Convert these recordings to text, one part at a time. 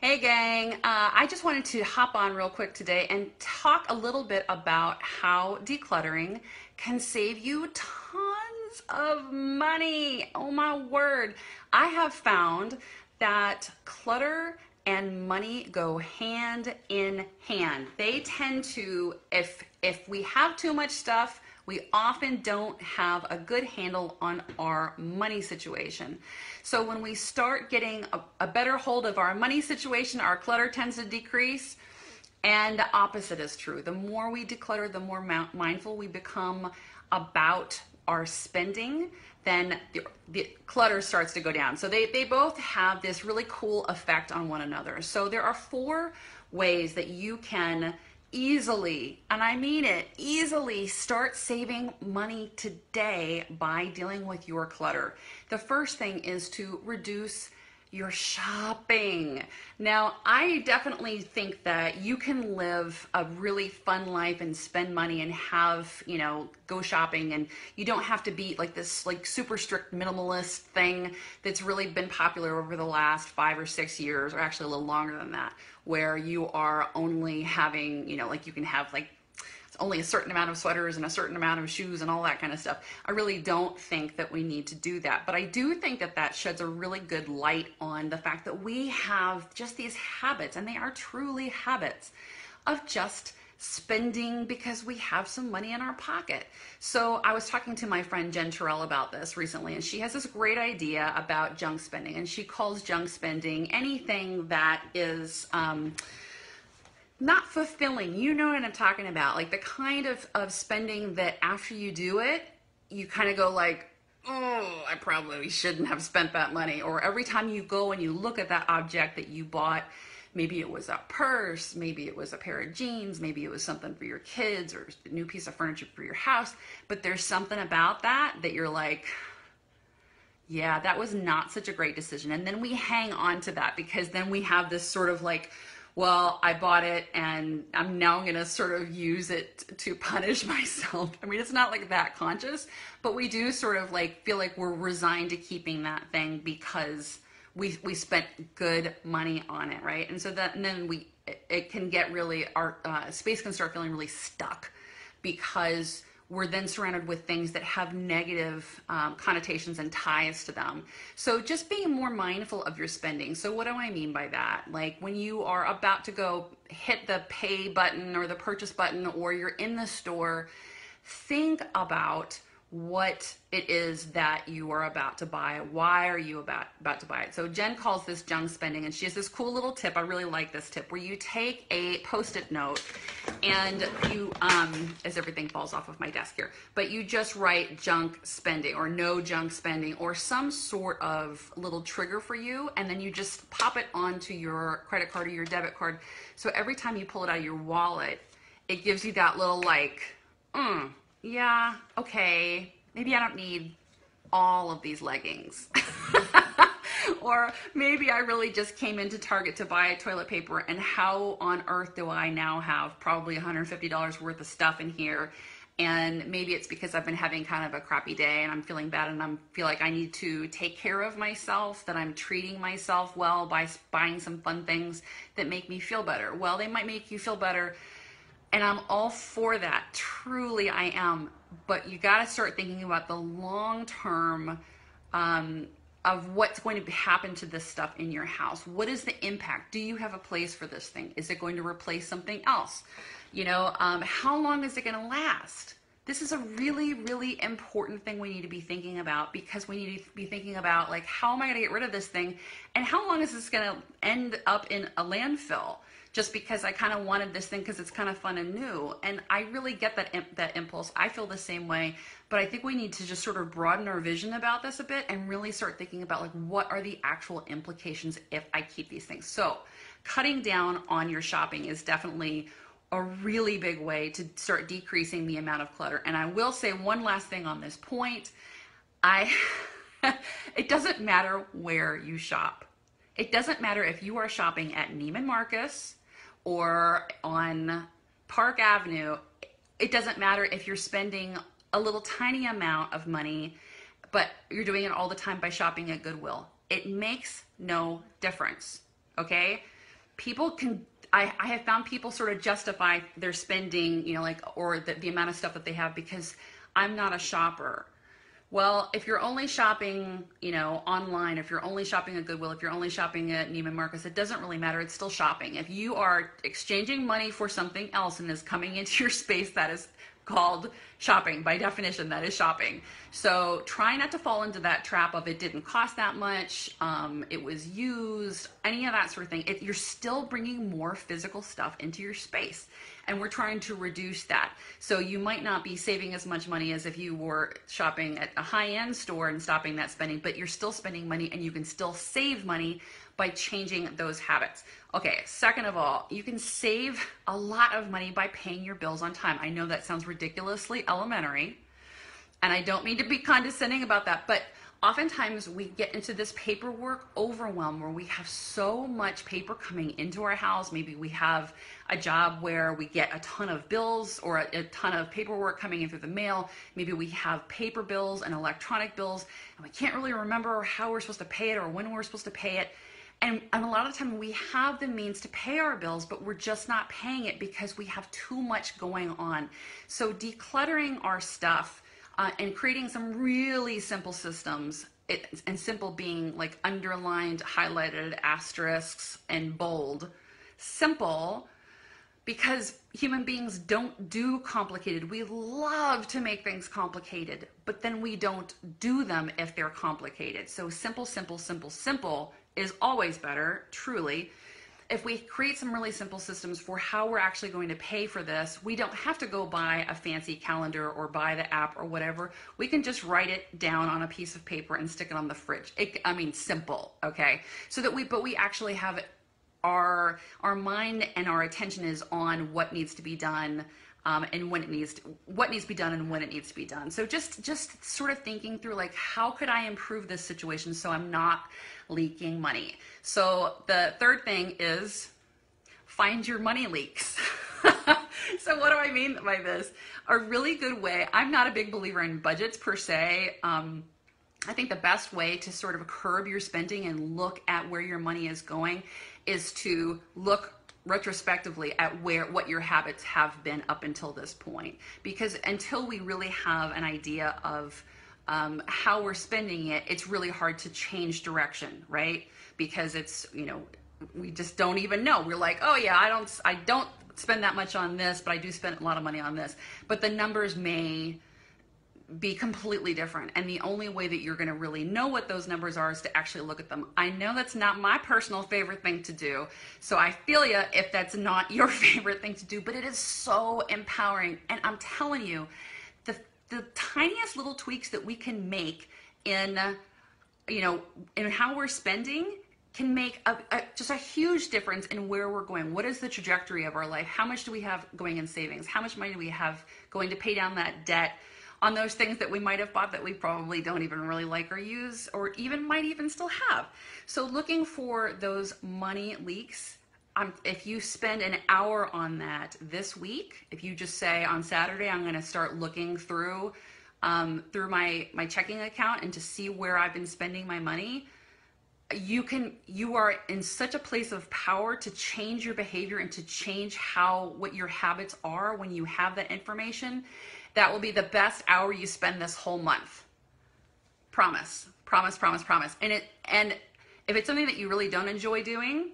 Hey, gang. Uh, I just wanted to hop on real quick today and talk a little bit about how decluttering can save you tons of money. Oh, my word. I have found that clutter and money go hand in hand. They tend to, if if we have too much stuff, we often don't have a good handle on our money situation. So when we start getting a, a better hold of our money situation, our clutter tends to decrease. And the opposite is true. The more we declutter, the more mindful we become about our spending, then the, the, clutter starts to go down. So they, they both have this really cool effect on one another. So there are four ways that you can easily, and I mean it, easily start saving money today by dealing with your clutter. The first thing is to reduce your shopping. Now, I definitely think that you can live a really fun life and spend money and have, you know, go shopping and you don't have to be like this like super strict minimalist thing that's really been popular over the last 5 or 6 years or actually a little longer than that where you are only having, you know, like you can have like only a certain amount of sweaters and a certain amount of shoes and all that kind of stuff. I really don't think that we need to do that. But I do think that that sheds a really good light on the fact that we have just these habits, and they are truly habits, of just spending because we have some money in our pocket. So I was talking to my friend Jen Terrell about this recently, and she has this great idea about junk spending, and she calls junk spending anything that is. Um, not fulfilling. You know what I'm talking about. Like the kind of, of spending that after you do it, you kind of go like, oh, I probably shouldn't have spent that money. Or every time you go and you look at that object that you bought, maybe it was a purse, maybe it was a pair of jeans, maybe it was something for your kids or a new piece of furniture for your house. But there's something about that that you're like, yeah, that was not such a great decision. And then we hang on to that because then we have this sort of like, well, I bought it and I'm now going to sort of use it to punish myself. I mean, it's not like that conscious, but we do sort of like feel like we're resigned to keeping that thing because we we spent good money on it, right? And so that and then we it, can get really our uh, space can start feeling really stuck because we're then surrounded with things that have negative um, connotations and ties to them. So just being more mindful of your spending. So what do I mean by that? Like when you are about to go hit the pay button or the purchase button or you're in the store, think about what it is that you are about to buy. Why are you about, about to buy it? So Jen calls this junk spending and she has this cool little tip. I really like this tip where you take a post-it note and you, um, as everything falls off of my desk here, but you just write junk spending or no junk spending or some sort of little trigger for you. And then you just pop it onto your credit card or your debit card. So every time you pull it out of your wallet, it gives you that little like, mm, yeah, okay, maybe I don't need all of these leggings. or maybe I really just came into Target to buy toilet paper and how on earth do I now have probably $150 worth of stuff in here? And maybe it's because I've been having kind of a crappy day and I'm feeling bad and I feel like I need to take care of myself, that I'm treating myself well by buying some fun things that make me feel better. Well, they might make you feel better and I'm all for that. Truly, I am. But you got to start thinking about the long term um, of what's going to happen to this stuff in your house. What is the impact? Do you have a place for this thing? Is it going to replace something else? You know, um, how long is it going to last? This is a really, really important thing we need to be thinking about because we need to be thinking about like, how am I going to get rid of this thing? And how long is this going to end up in a landfill? just because I kind of wanted this thing because it's kind of fun and new. And I really get that that impulse. I feel the same way, but I think we need to just sort of broaden our vision about this a bit and really start thinking about like what are the actual implications if I keep these things. So, cutting down on your shopping is definitely a really big way to start decreasing the amount of clutter. And I will say one last thing on this point. I it doesn't matter where you shop. It doesn't matter if you are shopping at Neiman Marcus, or on Park Avenue, it doesn't matter if you're spending a little tiny amount of money, but you're doing it all the time by shopping at Goodwill. It makes no difference. Okay? people can I, I have found people sort of justify their spending, you know, like or the, the amount of stuff that they have because I'm not a shopper. Well, if you're only shopping, you know, online, if you're only shopping at Goodwill, if you're only shopping at Neiman Marcus, it doesn't really matter. It's still shopping. If you are exchanging money for something else and is coming into your space that is called shopping. By definition, that is shopping. So try not to fall into that trap of it didn't cost that much, um, it was used, any of that sort of thing. It, you're still bringing more physical stuff into your space. And we're trying to reduce that. So you might not be saving as much money as if you were shopping at a high end store and stopping that spending, but you're still spending money and you can still save money by changing those habits. Okay, second of all, you can save a lot of money by paying your bills on time. I know that sounds ridiculously elementary, and I don't mean to be condescending about that, but oftentimes we get into this paperwork overwhelm where we have so much paper coming into our house. Maybe we have a job where we get a ton of bills or a, a, ton of paperwork coming in through the mail. Maybe we have paper bills and electronic bills, and we can't really remember how we're supposed to pay it or when we're supposed to pay it. And, and a lot of the time we have the means to pay our bills, but we're just not paying it because we have too much going on. So decluttering our stuff uh, and creating some really simple systems it, and simple being like underlined, highlighted, asterisks, and bold. Simple because human beings don't do complicated. We love to make things complicated, but then we don't do them if they're complicated. So simple, simple, simple, simple is always better, truly. If we create some really simple systems for how we're actually going to pay for this, we don't have to go buy a fancy calendar or buy the app or whatever. We can just write it down on a piece of paper and stick it on the fridge. It, I mean, simple, okay? So that we, but we actually have our our mind and our attention is on what needs to be done um, and when it needs to, what needs to be done and when it needs to be done. So just just sort of thinking through like how could I improve this situation so I'm not leaking money. So the third thing is find your money leaks. so what do I mean by this? A really good way. I'm not a big believer in budgets per se. Um, I think the best way to sort of curb your spending and look at where your money is going is to look retrospectively at where what your habits have been up until this point. Because until we really have an idea of um, how we're spending it it's really hard to change direction right? Because it's you know we just don't even know. We're like oh yeah i don't i don't spend that much on this but i do spend a lot of money on this. But the numbers may be completely different. And the only way that you're going to really know what those numbers are is to actually look at them. I know that's not my personal favorite thing to do. So I feel you if that's not your favorite thing to do, but it is so empowering. And I'm telling you, the, the tiniest little tweaks that we can make in, you know, in how we're spending can make a, a, just a huge difference in where we're going. What is the trajectory of our life? How much do we have going in savings? How much money do we have going to pay down that debt? On those things that we might have bought that we probably don't even really like or use or even might even still have. So looking for those money leaks um, if you spend an hour on that this week, if you just say on Saturday, I'm going to start looking through um, through my my checking account and to see where I've been spending my money, you can you are in such a place of power to change your behavior and to change how what your habits are when you have that information that will be the best hour you spend this whole month. Promise. Promise, promise, promise. And it and if it's something that you really don't enjoy doing,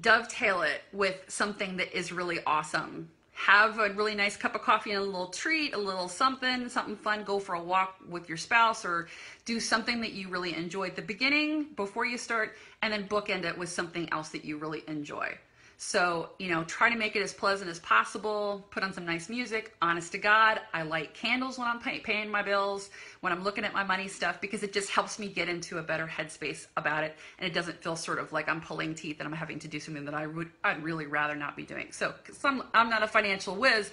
dovetail it with something that is really awesome. Have a really nice cup of coffee and a little treat, a little something, something fun. Go for a walk with your spouse or do something that you really enjoy at the beginning before you start, and then bookend it with something else that you really enjoy. So, you know, try to make it as pleasant as possible. Put on some nice music. Honest to God, I light candles when I'm pay- paying my bills, when I'm looking at my money stuff, because it just helps me get into a better headspace about it. And it doesn't feel sort of like I'm pulling teeth and I'm having to do something that I would, I'd really rather not be doing. So, some, I'm not a financial whiz,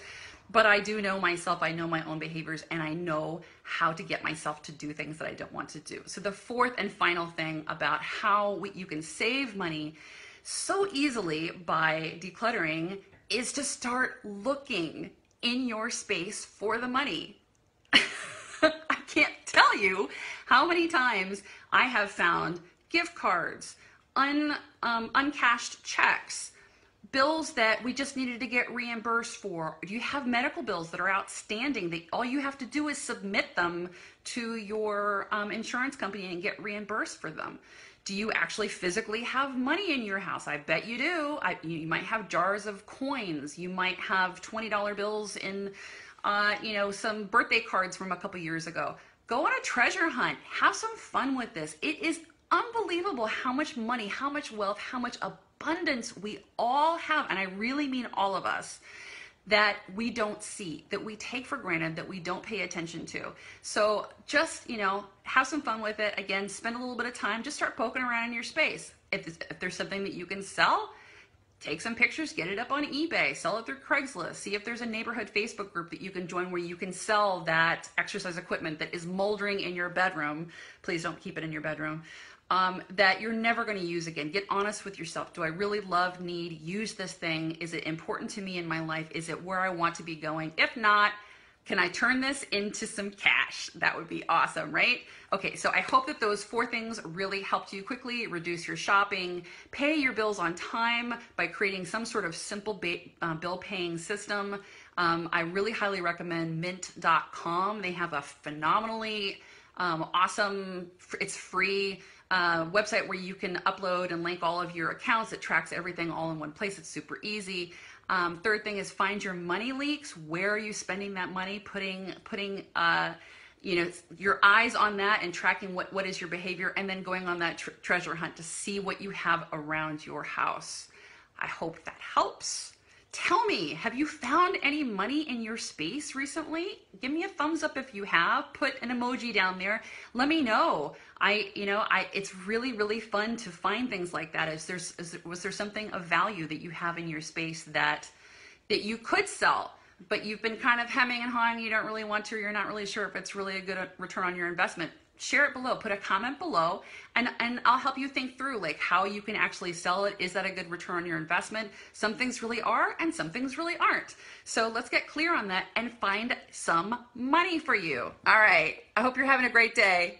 but I do know myself. I know my own behaviors and I know how to get myself to do things that I don't want to do. So, the fourth and final thing about how we, you can save money so easily by decluttering is to start looking in your space for the money. I can't tell you how many times I have found gift cards, un, um, uncashed checks, bills that we just needed to get reimbursed for? You have medical bills that are outstanding that all you have to do is submit them to your um, insurance company and get reimbursed for them? Do you actually physically have money in your house? I bet you do. I, you might have jars of coins. You might have $20 bills in, uh, you know, some birthday cards from a couple years ago. Go on a treasure hunt. Have some fun with this. It is unbelievable how much money, how much wealth, how much abundance we all have, and I really mean all of us, that we don't see, that we take for granted, that we don't pay attention to. So just, you know, have some fun with it. Again, spend a little bit of time, just start poking around in your space. If, if there's something that you can sell, take some pictures, get it up on eBay, sell it through Craigslist, see if there's a neighborhood Facebook group that you can join where you can sell that exercise equipment that is moldering in your bedroom. Please don't keep it in your bedroom um, that you're never going to use again. Get honest with yourself. Do I really love, need, use this thing? Is it important to me in my life? Is it where I want to be going? If not, can I turn this into some cash? That would be awesome, right? Okay, so I hope that those four things really helped you quickly reduce your shopping, pay your bills on time by creating some sort of simple uh, bill paying system. Um, I really highly recommend mint.com. They have a phenomenally um, awesome, it's free website where you can upload and link all of your accounts. It tracks everything all in one place. It's super easy. Um, third thing is find your money leaks. Where are you spending that money? Putting putting uh, you know your eyes on that and tracking what what is your behavior, and then going on that tr- treasure hunt to see what you have around your house. I hope that helps. Tell me, have you found any money in your space recently? Give me a thumbs up if you have. Put an emoji down there. Let me know. I, you know, I it's really really fun to find things like that. Is there's is, was there something of value that you have in your space that that you could sell, but you've been kind of hemming and hawing. You don't really want to. You're not really sure if it's really a good uh, return on your investment share it below put a comment below and and i'll help you think through like how you can actually sell it. Is that a good return on your investment? Some things really are and some things really aren't. So let's get clear on that and find some money for you. All right. I hope you're having a great day